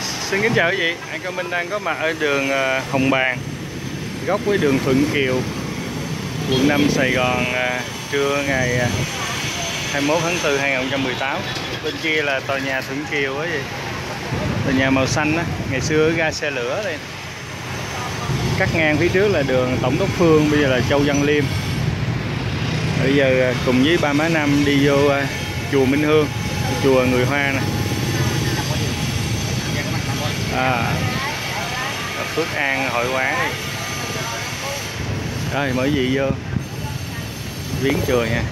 xin kính chào quý vị, anh Cao Minh đang có mặt ở đường ờ, Hồng Bàng góc với đường Thuận Kiều quận 5 Sài Gòn à, trưa ngày ờ, 21 tháng 4 2018 bên kia là tòa nhà Thuận Kiều á gì tòa nhà màu xanh á. Ngày xưa ga xe lửa đây. Cắt ngang phía trước là đường Tổng đốc Phương bây giờ là Châu Văn Liêm. Bây giờ cùng với ba má năm đi vô chùa Minh Hương chùa người Hoa nè à, Phước An hội quán. Đi rồi mời gì vô? Viếng chùa nha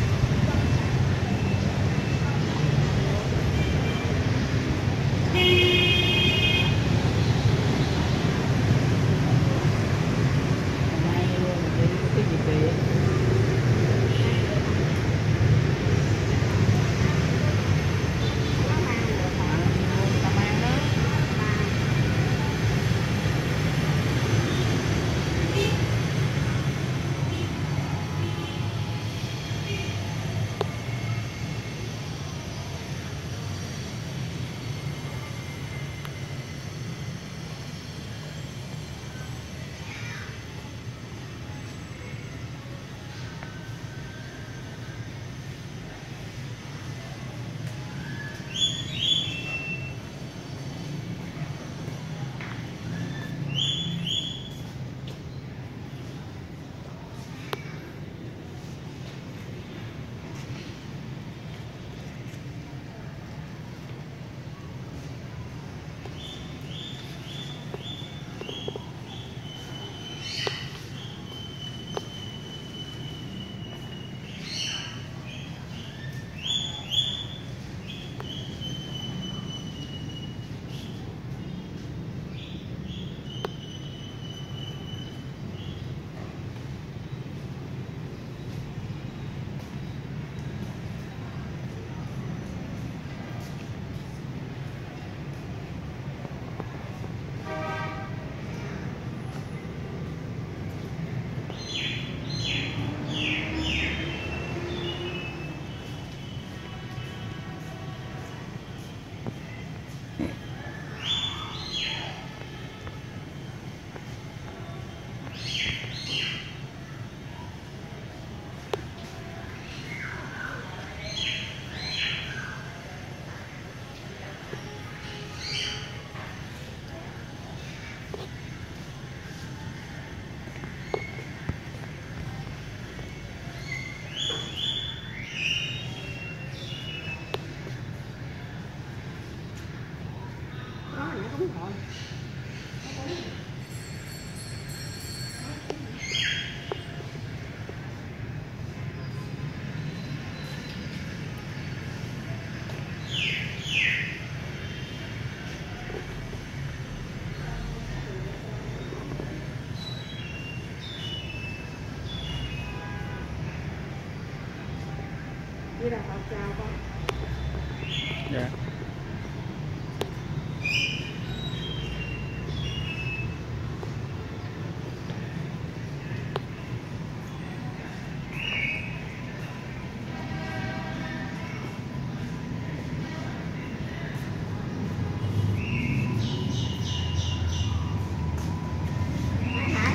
Hải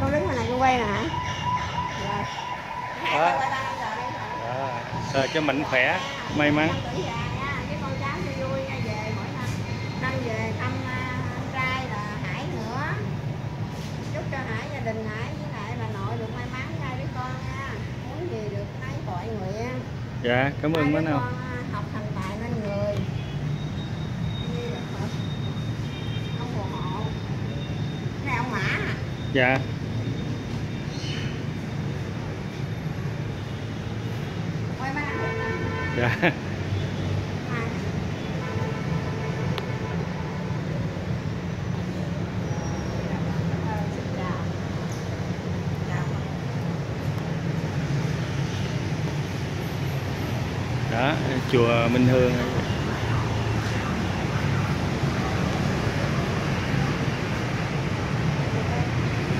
Con đứng ngoài này con quay nè hả? Rồi Đó. Sợ cho mạnh khỏe may mắn. Tuổi già nha, với con cháu vui vui nha, về mỗi năm năm về thăm anh trai là Hải nữa. Chúc cho Hải gia đình Hải với lại bà nội được may mắn. Hai đứa con nha. Muốn gì được lấy tội nguyện. Dạ cảm ơn đứa nào. à, học thành tài nên người. Ông phù hộ này ông mã à? Dạ quay ba dạ đó chùa Minh Hương.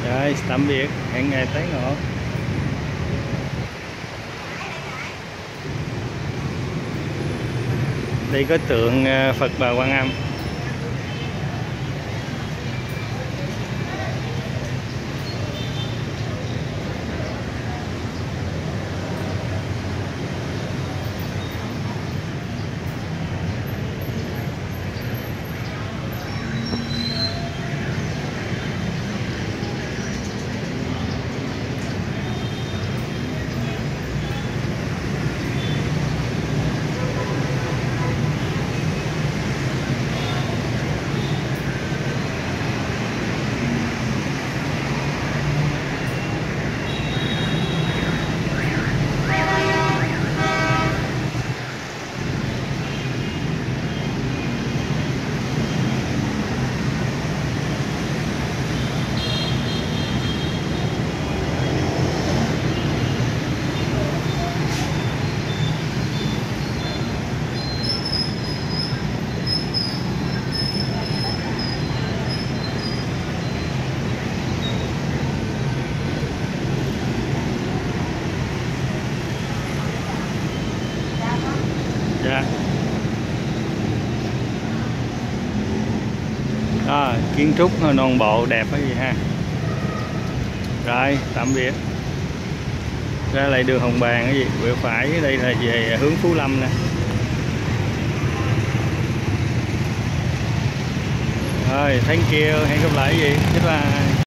Rồi tạm biệt. Hẹn ngày tới ngộ. Đây có tượng ờ, Phật Bà Quan Âm. ra đó, kiến trúc non bộ đẹp cái gì ha? Rồi tạm biệt. Ra lại đường hồng bàng cái gì? Quẹo phải đây là về hướng phú lâm nè. Rồi thank you hẹn gặp lại cái gì? Bye là.